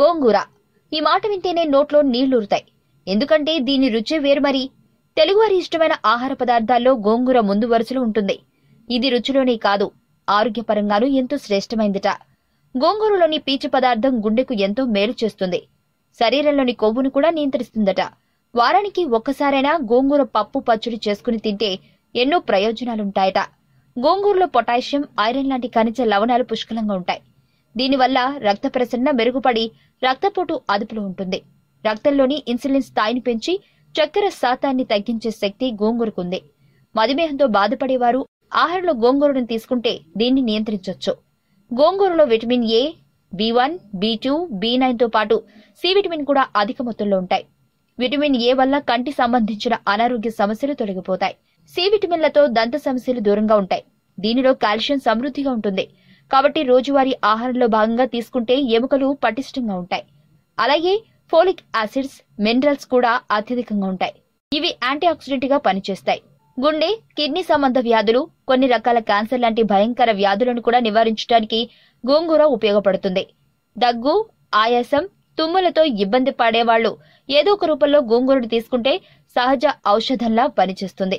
గోంగూర. ఈ మాట వింటేనే నోట్లో నీళ్ళూరుతాయి. ఎందుకంటే దీని రుచి వేరు మరి. తెలుగువారి ఇష్టమైన ఆహార పదార్థాల్లో గోంగూర ముందు వరుసలో ఉంటుంది. ఇది రుచిలోనే కాదు ఆరోగ్యపరంగానూ ఎంతో శ్రేష్టమైందిట. గోంగూరలోని పీచు పదార్థం గుండెకు ఎంతో మేలు చేస్తుంది. శరీరంలోని కొవ్వును కూడా నియంత్రిస్తుందట. వారానికి ఒక్కసారైనా గోంగూర పప్పు పచ్చడి చేసుకుని తింటే ఎన్నో ప్రయోజనాలుంటాయట. గోంగూరలో పొటాషియం ఐరన్ లాంటి ఖనిజ లవణాలు పుష్కలంగా ఉంటాయి. దీనివల్ల రక్త ప్రసరణ మెరుగుపడి రక్తపోటు అదుపులో ఉంటుంది. రక్తంలోని ఇన్సులిన్ స్థాయిని పెంచి చక్కెర శాతాన్ని తగ్గించే శక్తి గోంగూరకుంది. మధుమేహంతో బాధపడేవారు ఆహారంలో గోంగూరను తీసుకుంటే దీన్ని నియంత్రించవచ్చు గోంగూరలో vitamin A B one B two B నైన్తో పాటు సి విటమిన్ కూడా అధిక మొత్తంలో ఉంటాయి. విటమిన్ ఏ వల్ల కంటి సంబంధించిన అనారోగ్య సమస్యలు తొలగిపోతాయి. సి విటమిన్లతో దంత సమస్యలు దూరంగా ఉంటాయి. దీనిలో కాల్షియం సమృద్ధిగా ఉంటుంది. కాబట్టి రోజువారీ ఆహారంలో భాగంగా తీసుకుంటే ఎముకలు పటిష్టంగా ఉంటాయి. అలాగే ఫోలిక్ యాసిడ్స్ మినరల్స్ కూడా అత్యధికంగా ఉంటాయి. ఇవి యాంటీ ఆక్సిడెంట్గా పనిచేస్తాయి. గుండె కిడ్నీ సంబంధ వ్యాధులు కొన్ని రకాల క్యాన్సర్ లాంటి భయంకర వ్యాధులను కూడా నివారించడానికి గోంగూర ఉపయోగపడుతుంది. దగ్గు ఆయాసం తుమ్ములతో ఇబ్బంది పడేవాళ్ళు ఏదో ఒక రూపంలో గోంగూరను తీసుకుంటే సహజ ఔషధంలా పనిచేస్తుంది.